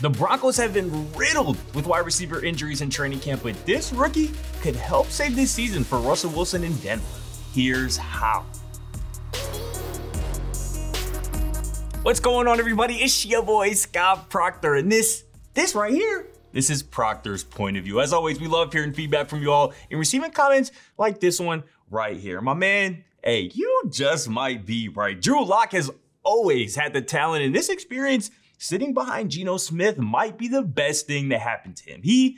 The Broncos have been riddled with wide receiver injuries in training camp, but this rookie could help save this season for Russell Wilson in Denver. Here's how. What's going on, everybody? It's your boy Scott Procter, and this, this right here, this is Procter's point of view. As always, we love hearing feedback from you all and receiving comments like this one right here. My man, hey, you just might be right. Drew Lock has always had the talent, and this experience sitting behind Geno Smith might be the best thing that happened to him. He,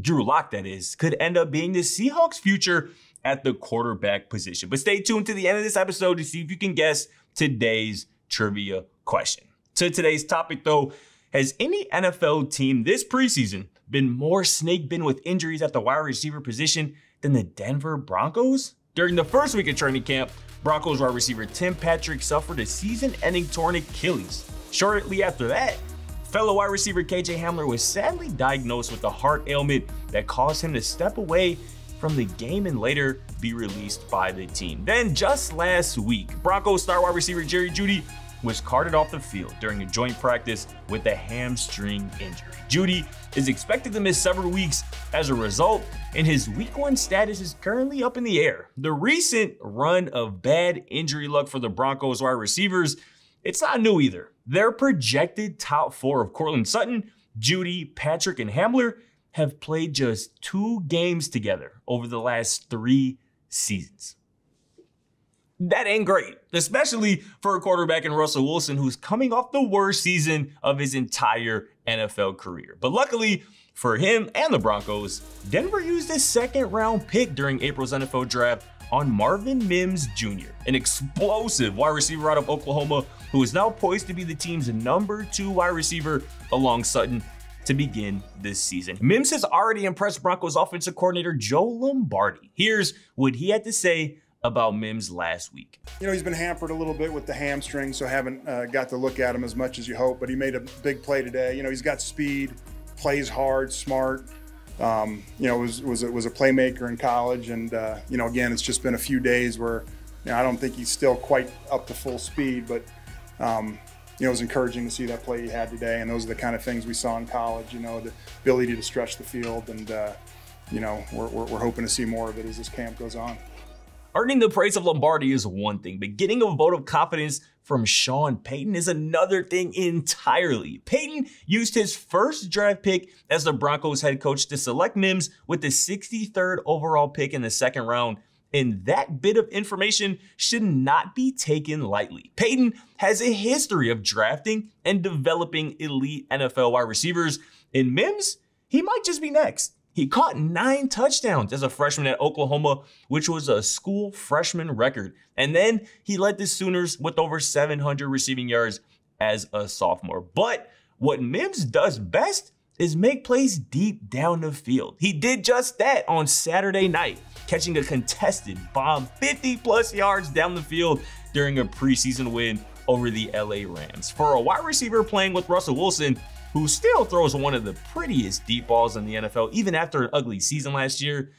Drew Lock, that is, could end up being the Seahawks' future at the quarterback position. But stay tuned to the end of this episode to see if you can guess today's trivia question. To today's topic, though, has any NFL team this preseason been more snake bitten with injuries at the wide receiver position than the Denver Broncos? During the first week of training camp, Broncos wide receiver Tim Patrick suffered a season-ending torn Achilles. Shortly after that, fellow wide receiver KJ Hamler was sadly diagnosed with a heart ailment that caused him to step away from the game and later be released by the team. Then just last week, Broncos star wide receiver Jerry Jeudy was carted off the field during a joint practice with a hamstring injury. Jeudy is expected to miss several weeks as a result, and his week one status is currently up in the air. The recent run of bad injury luck for the Broncos wide receivers, it's not new either. Their projected top four of Courtland Sutton, Jeudy, Patrick, and Hamler have played just two games together over the last three seasons that ain't great, especially for a quarterback in Russell Wilson who's coming off the worst season of his entire NFL career. But luckily for him and the Broncos, Denver used a second round pick during April's NFL draft on Marvin Mims Jr., an explosive wide receiver out of Oklahoma who is now poised to be the team's number two wide receiver along Sutton to begin this season. Mims has already impressed Broncos offensive coordinator Joe Lombardi. Here's what he had to say about Mims last week. You know, he's been hampered a little bit with the hamstring, so haven't uh, got to look at him as much as you hope, but he made a big play today. You know, he's got speed, plays hard, smart. Um, you know, was was was a playmaker in college, and uh, you know, again, it's just been a few days where you know, I don't think he's still quite up to full speed, but um, you know, it was encouraging to see that play he had today, and those are the kind of things we saw in college. You know, the ability to stretch the field, and uh, you know, we're, we're, we're hoping to see more of it as this camp goes on. Earning the praise of Lombardi is one thing, but getting a vote of confidence from Sean Payton is another thing entirely. Payton used his first draft pick as the Broncos head coach to select Mims with the 63rd overall pick in the second round. And that bit of information should not be taken lightly. Payton has a history of drafting and developing elite NFL wide receivers, and Mims, he might just be next. He caught nine touchdowns as a freshman at Oklahoma, which was a school freshman record. And then he led the Sooners with over 700 receiving yards as a sophomore. But what Mims does best is make plays deep down the field. He did just that on Saturday night, catching a contested bomb 50 plus yards down the field during a preseason win over the LA Rams. For a wide receiver playing with Russell Wilson, who still throws one of the prettiest deep balls in the NFL, even after an ugly season last year,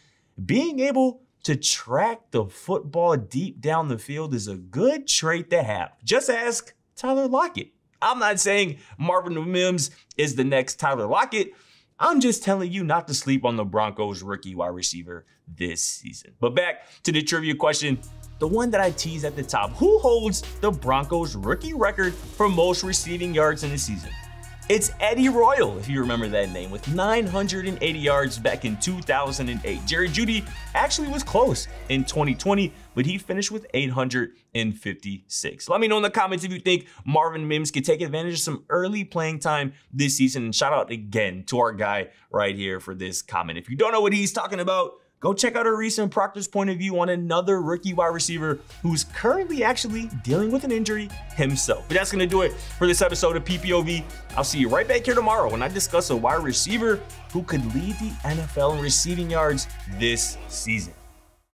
being able to track the football deep down the field is a good trait to have. Just ask Tyler Lockett. I'm not saying Marvin Mims is the next Tyler Lockett. I'm just telling you not to sleep on the Broncos rookie wide receiver this season. But back to the trivia question, the one that I teased at the top. Who holds the Broncos rookie record for most receiving yards in a season? It's Eddie Royal, if you remember that name, with 980 yards back in 2008. Jerry Jeudy actually was close in 2020, but he finished with 856. Let me know in the comments if you think Marvin Mims could take advantage of some early playing time this season. And shout out again to our guy right here for this comment. If you don't know what he's talking about, go check out our recent Procter's point of view on another rookie wide receiver who's currently actually dealing with an injury himself. But that's to do it for this episode of PPOV. I'll see you right back here tomorrow when I discuss a wide receiver who could lead the NFL in receiving yards this season.